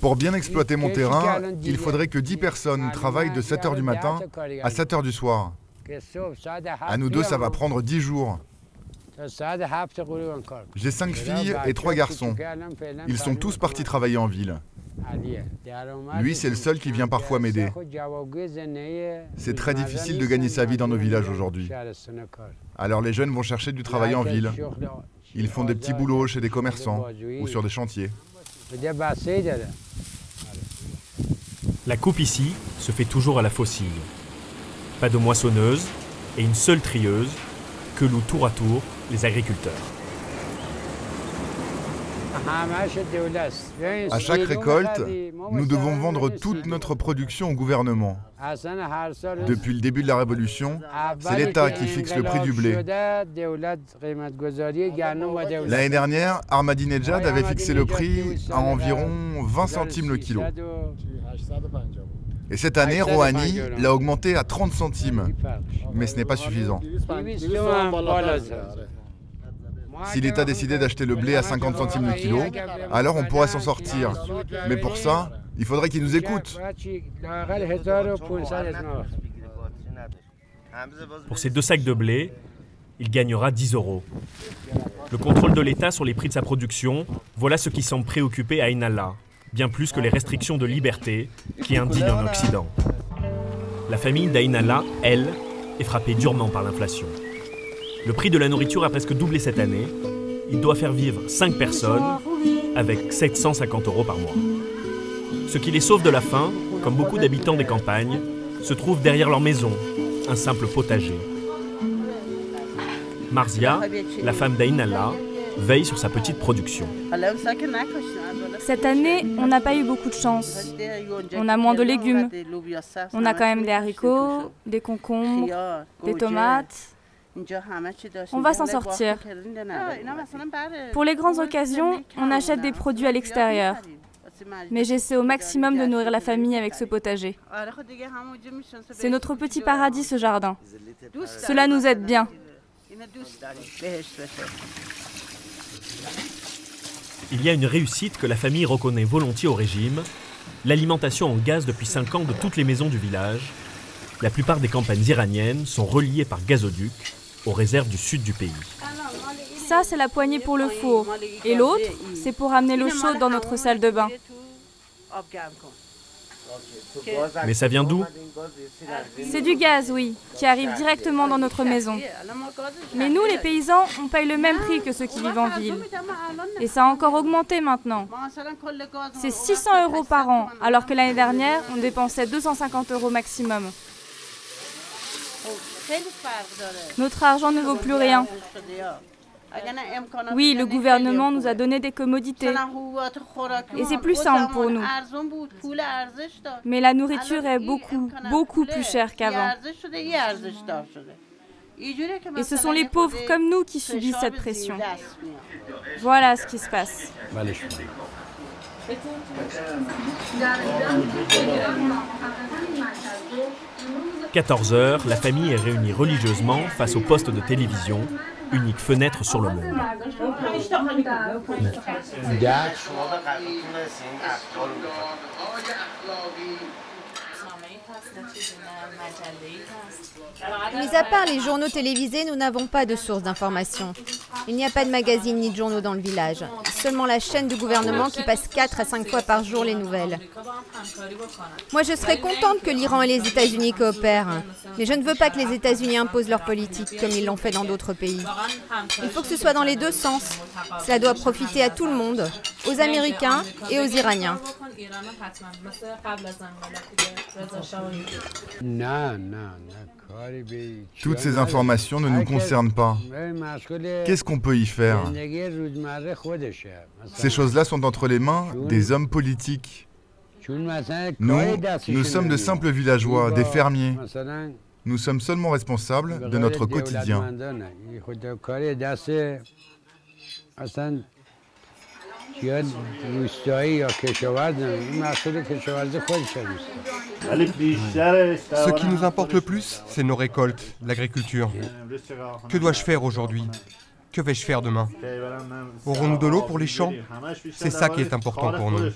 Pour bien exploiter mon terrain, il faudrait que 10 personnes travaillent de 7h du matin à 7h du soir. À nous deux, ça va prendre 10 jours. J'ai 5 filles et 3 garçons. Ils sont tous partis travailler en ville. Lui, c'est le seul qui vient parfois m'aider. C'est très difficile de gagner sa vie dans nos villages aujourd'hui. Alors les jeunes vont chercher du travail en ville. Ils font des petits boulots chez des commerçants ou sur des chantiers. La coupe ici se fait toujours à la faucille. Pas de moissonneuse et une seule trieuse que louent tour à tour les agriculteurs. À chaque récolte, nous devons vendre toute notre production au gouvernement. Depuis le début de la Révolution, c'est l'État qui fixe le prix du blé. L'année dernière, Ahmadinejad avait fixé le prix à environ 20 centimes le kilo. Et cette année, Rouhani l'a augmenté à 30 centimes. Mais ce n'est pas suffisant. Si l'État décidait d'acheter le blé à 50 centimes le kilo, alors on pourrait s'en sortir. Mais pour ça, il faudrait qu'ils nous écoutent. Pour ces deux sacs de blé, il gagnera 10 euros. Le contrôle de l'État sur les prix de sa production, voilà ce qui semble préoccuper Ainallah, bien plus que les restrictions de liberté qui indignent en Occident. La famille d'Ainallah, elle, est frappée durement par l'inflation. Le prix de la nourriture a presque doublé cette année. Il doit faire vivre 5 personnes avec 750 euros par mois. Ce qui les sauve de la faim, comme beaucoup d'habitants des campagnes, se trouve derrière leur maison, un simple potager. Marzia, la femme d'Ainallah, veille sur sa petite production. Cette année, on n'a pas eu beaucoup de chance. On a moins de légumes. On a quand même des haricots, des concombres, des tomates. On va s'en sortir. Pour les grandes occasions, on achète des produits à l'extérieur. Mais j'essaie au maximum de nourrir la famille avec ce potager. C'est notre petit paradis, ce jardin. Cela nous aide bien. Il y a une réussite que la famille reconnaît volontiers au régime, l'alimentation en gaz depuis 5 ans de toutes les maisons du village. La plupart des campagnes iraniennes sont reliées par gazoduc aux réserves du sud du pays. Ça, c'est la poignée pour le four. Et l'autre, c'est pour amener l'eau chaude dans notre salle de bain. Mais ça vient d'où C'est du gaz, oui, qui arrive directement dans notre maison. Mais nous, les paysans, on paye le même prix que ceux qui vivent en ville. Et ça a encore augmenté maintenant. C'est 600 euros par an, alors que l'année dernière, on dépensait 250 euros maximum. Notre argent ne vaut plus rien. Oui, le gouvernement nous a donné des commodités. Et c'est plus simple pour nous. Mais la nourriture est beaucoup, beaucoup plus chère qu'avant. Et ce sont les pauvres comme nous qui subissent cette pression. Voilà ce qui se passe. 14 heures, la famille est réunie religieusement face au poste de télévision, unique fenêtre sur le monde. Mis à part les journaux télévisés, nous n'avons pas de source d'information. Il n'y a pas de magazine ni de journaux dans le village. Seulement la chaîne du gouvernement qui passe 4 à 5 fois par jour les nouvelles. Moi, je serais contente que l'Iran et les États-Unis coopèrent. Mais je ne veux pas que les États-Unis imposent leur politique comme ils l'ont fait dans d'autres pays. Il faut que ce soit dans les deux sens. Cela doit profiter à tout le monde, aux Américains et aux Iraniens. Toutes ces informations ne nous concernent pas. Qu'est-ce qu'on peut y faire Ces choses-là sont entre les mains des hommes politiques. Nous, nous sommes de simples villageois, des fermiers. Nous sommes seulement responsables de notre quotidien. Ce qui nous importe le plus, c'est nos récoltes, l'agriculture. Que dois-je faire aujourd'hui? Que vais-je faire demain? Aurons-nous de l'eau pour les champs? C'est ça qui est important pour nous.